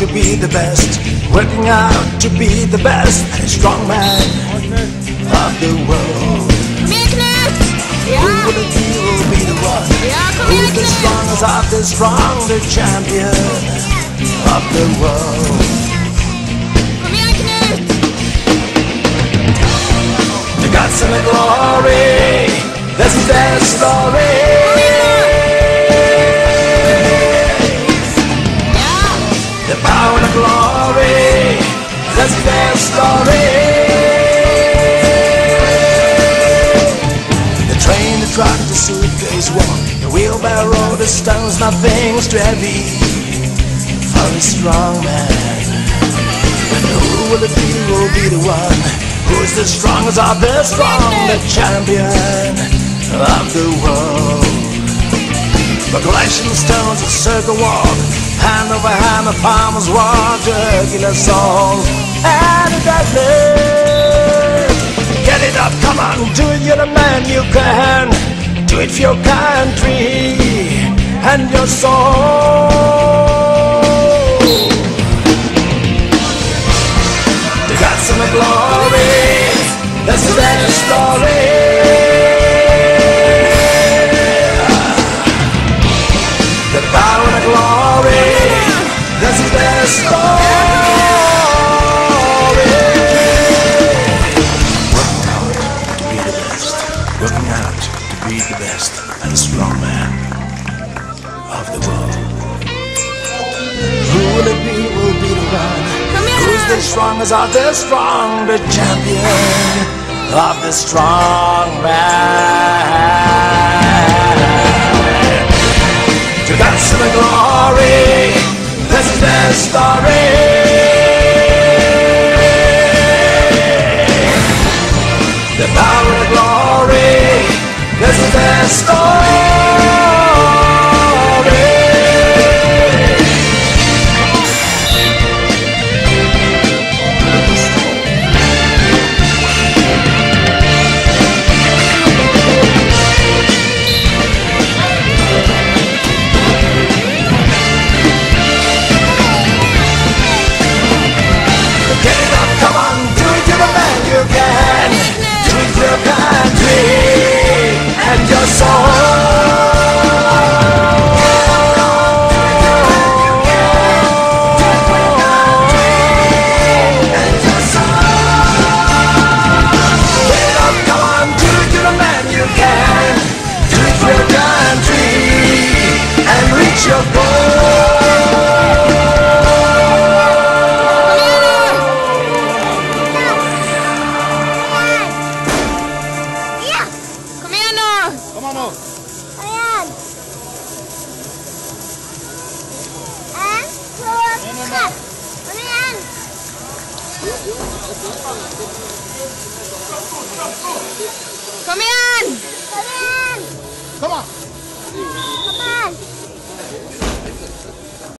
to be the best, working out to be the best, and a strong man of the world. Who will it be? Will be the one. Ja, Who's the strongest of the strong, the champion of the world? Kom igjen, Knut! The guts and the glory, this is their story. The suitcase, walk, the wheelbarrow, the stones, nothing's too heavy for a strong man. And who will it be? Will be the one who's the strongest of the strong, the champion of the world. The collection stones, a circle walk, hand over hand, the farmer's walk, regular soul, and a deadlift. Get it up, come on, do it, you're the man, you can. For your country and your soul. Be the best, working out to be the and strong man of the world. Who will it be? Will be the one. Who's the strongest of the strong, the champion of the strong man? To that's the glory, this is their story. Is mamo. A jak? A? Koło sklep. A jak? Come in! Come in! Come on!